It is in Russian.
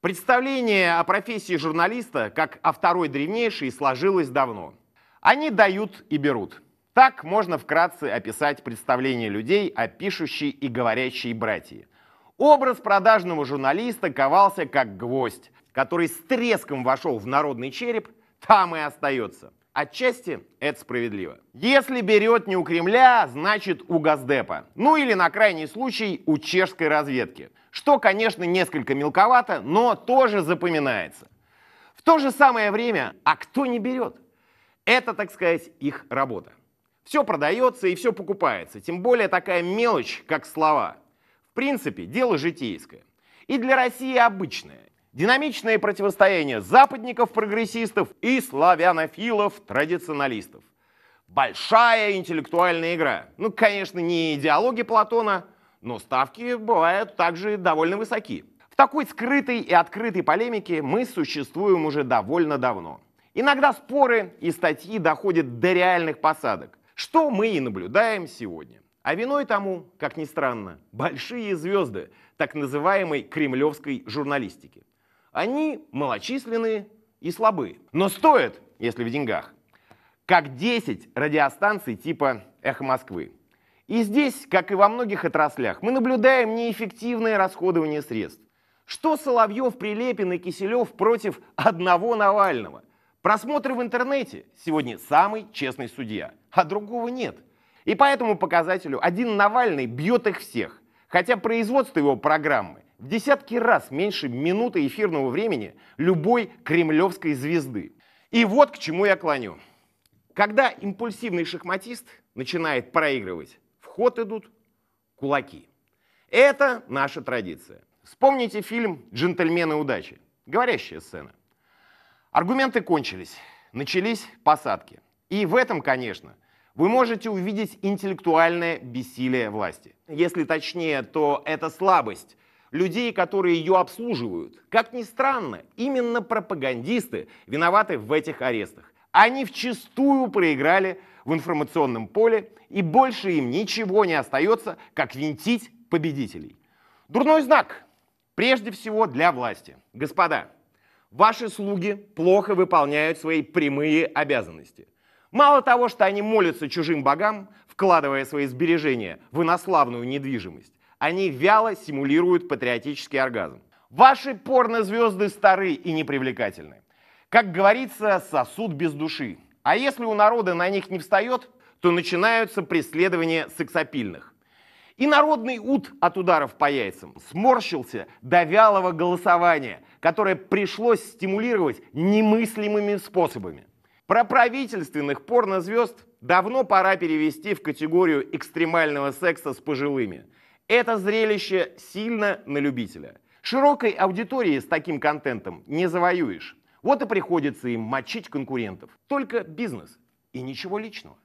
Представление о профессии журналиста, как о второй древнейшей, сложилось давно. Они дают и берут. Так можно вкратце описать представление людей о пишущей и говорящей братьи. Образ продажного журналиста ковался как гвоздь, который с треском вошел в народный череп, там и остается. Отчасти это справедливо. Если берет не у Кремля, значит у Газдепа. Ну или на крайний случай у чешской разведки. Что, конечно, несколько мелковато, но тоже запоминается. В то же самое время, а кто не берет? Это, так сказать, их работа. Все продается и все покупается, тем более такая мелочь, как слова. В принципе, дело житейское. И для России обычное. Динамичное противостояние западников-прогрессистов и славянофилов-традиционалистов. Большая интеллектуальная игра. Ну, конечно, не идеология Платона, но ставки бывают также довольно высоки. В такой скрытой и открытой полемике мы существуем уже довольно давно. Иногда споры и статьи доходят до реальных посадок, что мы и наблюдаем сегодня. А виной тому, как ни странно, большие звезды так называемой кремлевской журналистики. Они малочисленные и слабые, но стоят, если в деньгах, как 10 радиостанций типа «Эхо Москвы». И здесь, как и во многих отраслях, мы наблюдаем неэффективное расходование средств. Что Соловьев, Прилепин и Киселев против одного Навального? Просмотры в интернете сегодня самый честный судья, а другого нет. И по этому показателю один Навальный бьет их всех, хотя производство его программы в десятки раз меньше минуты эфирного времени любой кремлевской звезды. И вот к чему я клоню. Когда импульсивный шахматист начинает проигрывать, в ход идут кулаки. Это наша традиция. Вспомните фильм «Джентльмены удачи». Говорящая сцена. Аргументы кончились, начались посадки. И в этом, конечно, вы можете увидеть интеллектуальное бессилие власти. Если точнее, то это слабость людей, которые ее обслуживают. Как ни странно, именно пропагандисты виноваты в этих арестах. Они вчастую проиграли в информационном поле, и больше им ничего не остается, как винтить победителей. Дурной знак, прежде всего для власти. Господа, ваши слуги плохо выполняют свои прямые обязанности. Мало того, что они молятся чужим богам, вкладывая свои сбережения в инославную недвижимость, они вяло симулируют патриотический оргазм. Ваши порнозвезды стары и непривлекательны. Как говорится, сосуд без души. А если у народа на них не встает, то начинаются преследования сексапильных. И народный ут от ударов по яйцам сморщился до вялого голосования, которое пришлось стимулировать немыслимыми способами. Про правительственных порнозвезд давно пора перевести в категорию экстремального секса с пожилыми – это зрелище сильно на любителя. Широкой аудитории с таким контентом не завоюешь. Вот и приходится им мочить конкурентов. Только бизнес и ничего личного.